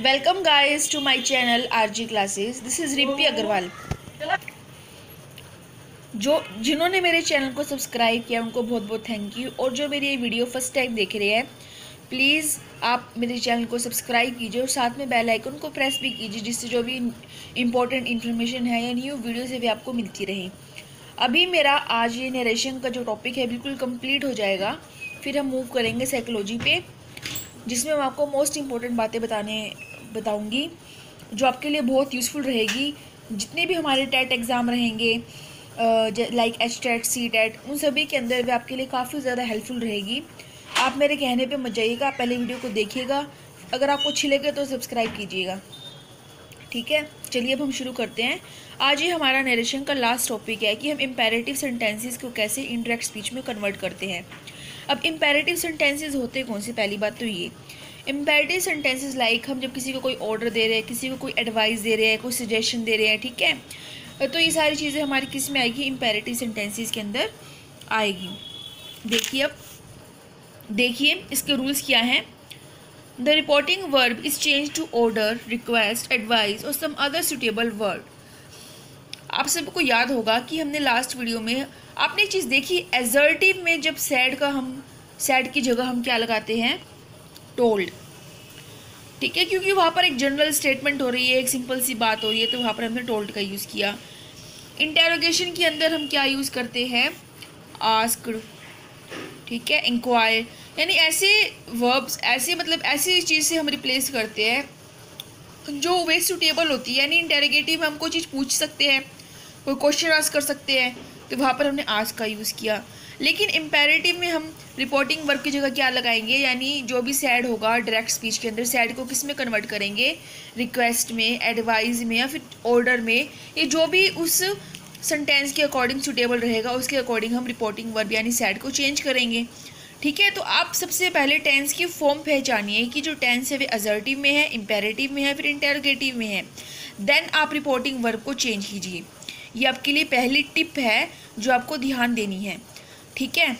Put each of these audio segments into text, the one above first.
Welcome guys to my channel RG classes this is Rimpi Agarwal जो जिन्होंने मेरे channel को सब्सक्राइब किया, उनको बहुत बहुत थैंक यू और जो मेरी ये वीडियो फ़र्स्ट टाइम देख रहे हैं प्लीज़ आप मेरे चैनल को सब्सक्राइब कीजिए और साथ में बेल आइकन को प्रेस भी कीजिए, जिससे जो भी इम्पोर्टेंट इन्फॉर्मेशन है या न्यू वीडियो से भी आपको मिलती रहे. अभी मेरा आज ये नरेशन का जो टॉपिक है, बिल्कुल कंप्लीट हो जाएगा. फिर हम मूव करेंगे साइकोलॉजी पे. जिसमें मैं आपको मोस्ट इंपॉर्टेंट बातें बताने, बताऊँगी, जो आपके लिए बहुत यूज़फुल रहेगी। जितने भी हमारे टेट एग्ज़ाम रहेंगे like H TET C TET उन सभी के अंदर भी आपके लिए काफ़ी ज़्यादा हेल्पफुल रहेगी। आप मेरे कहने पे मत जाइएगा पहले वीडियो को देखिएगा। अगर आपको अच्छी लगे तो सब्सक्राइब कीजिएगा। ठीक है? चलिए अब हम शुरू करते हैं। आज ये हमारा नरेशन का लास्ट टॉपिक है कि हम इम्पेरेटिव सेंटेंसेस को कैसे इंटरेक्ट स्पीच में कन्वर्ट करते हैं। अब इम्पेरेटिव सेंटेंसेस होते कौन सी? पहली बात तो ये। इम्पेरेटिव सेंटेंसेस लाइक हम जब किसी को कोई ऑर्डर दे रहे हैं, किसी को कोई एडवाइस दे रहे हैं, कोई सजेशन दे रहे हैं, ठीक है? तो ये सारी चीज़ें हमारी किसमें आएगी? इम्पेरेटिव सेंटेंसेस के अंदर आएगी। देखिए अब, देखिए इसके रूल्स क्या हैं? The reporting verb is change to order request advice और सम अदर सुटेबल वर्ड आप सबको याद होगा कि हमने लास्ट वीडियो में आपने एक चीज़ देखी एजर्टिव में जब सैड का हम सैड की जगह हम क्या लगाते हैं? टोल्ड ठीक है? क्योंकि वहाँ पर एक जनरल स्टेटमेंट हो रही है, एक सिंपल सी बात हो रही है तो वहाँ पर हमने टोल्ड का यूज़ किया। इंटेरोगेशन के अंदर हम क्या यूज़ करते हैं? आस्क्ड ठीक है? इंक्वायर यानी ऐसे वर्ब्स ऐसे मतलब ऐसी चीज़ से हम रिप्लेस करते हैं, जो वे सुटेबल होती है। यानी इंटेरोगेटिव हम कोई चीज़ पूछ सकते हैं। कोई क्वेश्चन आस्क कर सकते हैं तो वहाँ पर हमने आज का यूज़ किया। लेकिन इम्पेरेटिव में हम रिपोर्टिंग वर्क की जगह क्या लगाएँगे? यानी जो भी सैड होगा डायरेक्ट स्पीच के अंदर सैड को किसमें कन्वर्ट करेंगे? रिक्वेस्ट में एडवाइस में या फिर ऑर्डर में? ये जो भी उस सेंटेंस के अकॉर्डिंग सुटेबल रहेगा, उसके अकॉर्डिंग हम रिपोर्टिंग वर्ब यानी सैड को चेंज करेंगे। ठीक है? तो आप सबसे पहले टेंस की फॉर्म पहचानिए कि जो टेंस है, वे अजर्टिव में है इम्पेरेटिव में है, फिर इंटेरोगेटिव में है। देन आप रिपोर्टिंग वर्ब को चेंज कीजिए। ये आपके लिए पहली टिप है जो आपको ध्यान देनी है, ठीक है?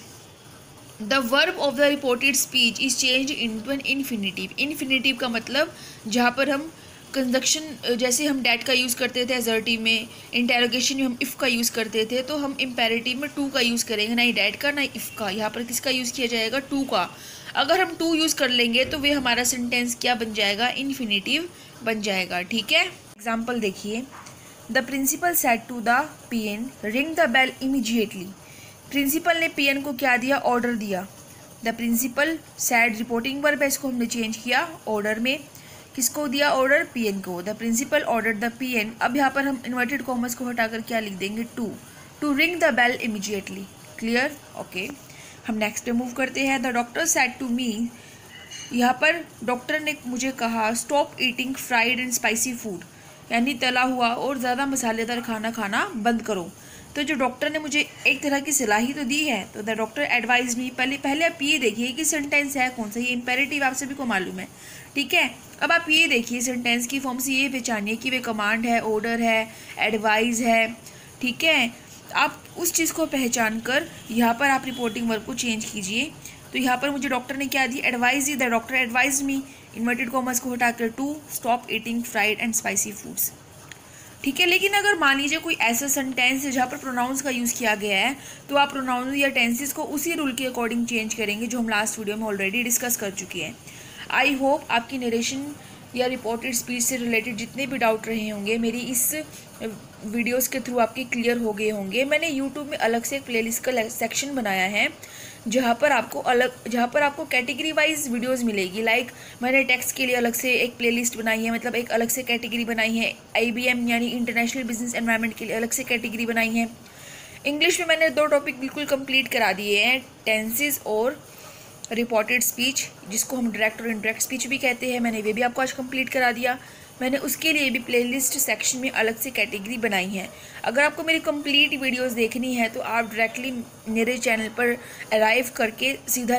The verb of the reported speech is change into an infinitive infinitive का मतलब जहाँ पर हम कंजक्शन जैसे हम डैट का यूज़ करते थे एजर्टिव में इंटेरोगेशन में हम इफ़ का यूज़ करते थे तो हम इम्पेरेटिव में टू का यूज़ करेंगे, ना ही डैट का, ना इफ़ का। यहाँ पर किसका यूज़ किया जाएगा? टू का। अगर हम टू यूज़ कर लेंगे तो वे हमारा सेंटेंस क्या बन जाएगा? इन्फिनेटिव बन जाएगा, ठीक है? एग्ज़ाम्पल देखिए। The principal said to the P N ring the bell immediately principal ने पी एन को क्या दिया? ऑर्डर दिया। The principal said reporting verb है, इसको हमने चेंज किया ऑर्डर में। किसको दिया ऑर्डर पीएन को। The principal order the PN अब यहाँ पर हम इन्वर्टेड कॉमर्स को हटाकर क्या लिख देंगे? To to ring the bell immediately clear okay हम नेक्स्ट पे मूव करते हैं। The doctor said to me यहाँ पर डॉक्टर ने मुझे कहा stop eating fried and spicy food यानी तला हुआ और ज़्यादा मसालेदार खाना खाना बंद करो। तो जो डॉक्टर ने मुझे एक तरह की सलाह ही तो दी है तो द डॉक्टर एडवाइज मी पहले पहले आप ये देखिए कि सेंटेंस है, कौन सा ये इम्पेरेटिव आप सभी को मालूम है, ठीक है? अब आप ये देखिए सेंटेंस की फॉर्म से ये पहचानिए कि वे कमांड है ऑर्डर है एडवाइज है, ठीक है? आप उस चीज़ को पहचान कर, यहाँ पर आप रिपोर्टिंग वर्क को चेंज कीजिए। तो यहाँ पर मुझे डॉक्टर ने क्या दी? Advise the. The doctor advise me inverted commas को हटाकर to stop eating fried and spicy foods ठीक है, लेकिन अगर मान लीजिए कोई ऐसा सेंटेंस है जहाँ पर प्रोनाउंस का यूज़ किया गया है तो आप प्रोनाउंस या टेंसेस को उसी रूल के अकॉर्डिंग चेंज करेंगे जो हम लास्ट वीडियो में ऑलरेडी डिस्कस कर चुके हैं. आई होप आपकी नरेशन या रिपोर्टेड स्पीच से रिलेटेड जितने भी डाउट रहे होंगे, मेरी इस वीडियोस के थ्रू आपके क्लियर हो गए होंगे. मैंने यूट्यूब में अलग से एक प्लेलिस्ट का सेक्शन बनाया है. जहाँ पर आपको अलग, जहाँ पर आपको कैटेगरी वाइज वीडियोस मिलेगी। लाइक मैंने टेक्स्ट के लिए अलग से एक प्लेलिस्ट बनाई है मतलब एक अलग से कैटेगरी बनाई है। आईबीएम यानी इंटरनेशनल बिज़नेस एनवायरनमेंट के लिए अलग से कैटेगरी बनाई है। इंग्लिश में मैंने दो टॉपिक बिल्कुल कंप्लीट करा दिए हैं टेंसेज और रिपोर्टेड स्पीच जिसको हम डायरेक्ट और इनडायरेक्ट स्पीच भी कहते हैं। मैंने वे भी आपको आज कंप्लीट करा दिया। मैंने उसके लिए भी प्लेलिस्ट सेक्शन में अलग से कैटेगरी बनाई है। अगर आपको मेरी कंप्लीट वीडियोस देखनी है तो आप डायरेक्टली मेरे चैनल पर अराइव करके सीधा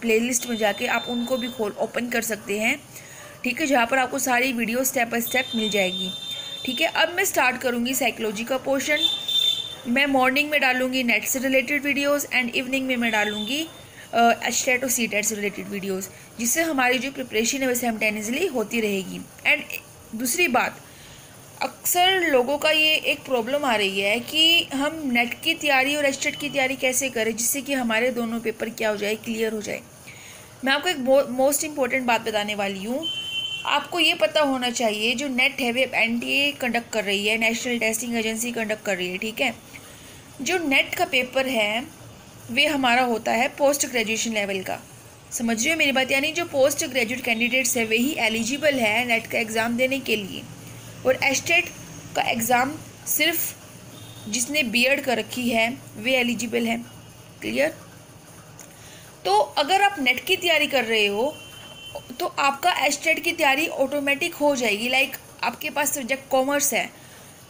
प्लेलिस्ट में जाके आप उनको भी खोल ओपन कर सकते हैं। ठीक है? जहाँ पर आपको सारी वीडियो स्टेप बाई स्टेप मिल जाएगी। ठीक है? अब मैं स्टार्ट करूँगी साइकोलॉजी का पोर्शन मैं मॉर्निंग में डालूँगी नेट से रिलेटेड वीडियोज़ एंड इवनिंग में मैं डालूँगी एस्टेट और सी टेट से रिलेटेड वीडियोज़ जिससे हमारी जो प्रिपरेशन है वैसे हम होती रहेगी। एंड दूसरी बात, अक्सर लोगों का ये एक प्रॉब्लम आ रही है कि हम नेट की तैयारी और एस्टेट की तैयारी कैसे करें, जिससे कि हमारे दोनों पेपर क्या हो जाए क्लियर हो जाए। मैं आपको एक मोस्ट इंपॉर्टेंट बात बताने वाली हूँ। आपको ये पता होना चाहिए, जो नेट है वे एन कंडक्ट कर रही है नेशनल टेस्टिंग एजेंसी कंडक्ट कर रही है, ठीक है? जो नेट का पेपर है वे हमारा होता है पोस्ट ग्रेजुएशन लेवल का। समझ रहे हो मेरी बात? यानी जो पोस्ट ग्रेजुएट कैंडिडेट्स है वही एलिजिबल है नेट का एग्ज़ाम देने के लिए। और एस्टेट का एग्ज़ाम सिर्फ़ जिसने बी कर रखी है, वे एलिजिबल है। क्लियर तो अगर आप नेट की तैयारी कर रहे हो तो आपका एस्टेट की तैयारी ऑटोमेटिक हो जाएगी। लाइक आपके पास सब्जेक्ट कॉमर्स है।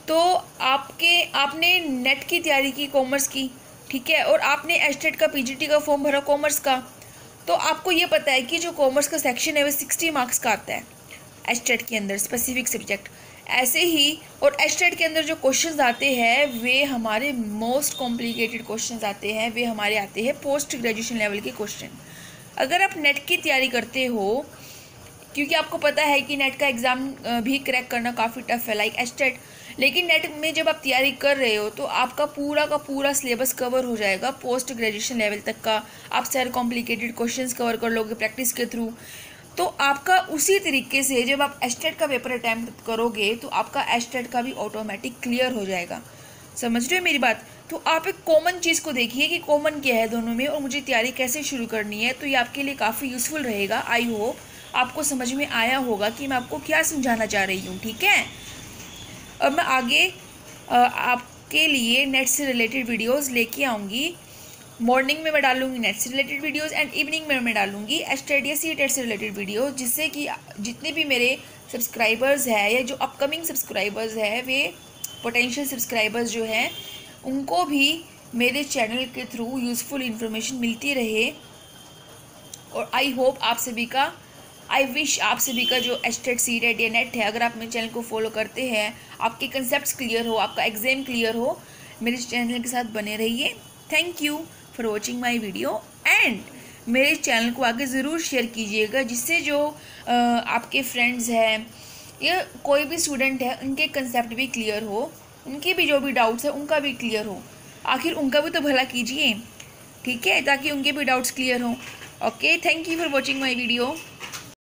तो आपके, आपने नेट की तैयारी की कॉमर्स की? ठीक है? और आपने एस्टेट का पीजीटी का फॉर्म भरा कॉमर्स का। तो आपको ये पता है कि जो कॉमर्स का सेक्शन है, वो सिक्सटी मार्क्स का आता है एस्टेट के अंदर स्पेसिफिक सब्जेक्ट ऐसे ही, और एस्टेट के अंदर जो क्वेश्चंस आते हैं, वे हमारे मोस्ट कॉम्प्लिकेटेड क्वेश्चंस आते हैं, वे हमारे आते हैं पोस्ट ग्रेजुएशन लेवल के क्वेश्चन अगर आप नेट की तैयारी करते हो क्योंकि आपको पता है कि नेट का एग्ज़ाम भी क्रैक करना काफ़ी टफ है लाइक एस्टेट लेकिन नेट में जब आप तैयारी कर रहे हो तो आपका पूरा का पूरा सिलेबस कवर हो जाएगा पोस्ट ग्रेजुएशन लेवल तक का। आप सारे कॉम्प्लिकेटेड क्वेश्चंस कवर कर लोगे प्रैक्टिस के थ्रू तो आपका उसी तरीके से जब आप एस्टेट का पेपर अटैम्प्ट करोगे तो आपका एस्टेट का भी ऑटोमेटिक क्लियर हो जाएगा। समझ रहे हो मेरी बात? तो आप एक कॉमन चीज़ को देखिए कि कॉमन क्या है दोनों में, और मुझे तैयारी कैसे शुरू करनी है तो ये आपके लिए काफ़ी यूज़फुल रहेगा आई होप आपको समझ में आया होगा कि मैं आपको क्या समझाना चाह रही हूँ, ठीक है? अब मैं आगे आपके लिए नेट से रिलेटेड वीडियोस लेके आऊँगी। मॉर्निंग में मैं डालूँगी नेट से रिलेटेड वीडियोस एंड इवनिंग में मैं डालूँगी एस्टेड या सी टेट से रिलेटेड वीडियो जिससे कि जितने भी मेरे सब्सक्राइबर्स हैं या जो अपकमिंग सब्सक्राइबर्स हैं, वे पोटेंशियल सब्सक्राइबर्स जो हैं, उनको भी मेरे चैनल के थ्रू यूज़फुल इन्फॉर्मेशन मिलती रहे। और आई होप आप सभी का आई विश आप सभी का जो एस्टेट सी रेड या नेट है, अगर आप मेरे चैनल को फॉलो करते हैं, आपके कंसेप्ट क्लियर हो, आपका एग्ज़ाम क्लियर हो, मेरे चैनल के साथ बने रहिए। Thank you for watching my video and मेरे चैनल को आगे ज़रूर शेयर कीजिएगा, जिससे जो आपके फ्रेंड्स हैं, या कोई भी स्टूडेंट है, उनके कंसेप्ट भी क्लियर हो, उनके भी जो भी डाउट्स हैं, उनका भी क्लियर हो। आखिर उनका भी तो भला कीजिए, ठीक है? ताकि उनके भी डाउट्स क्लियर हों। Okay thank you for watching my video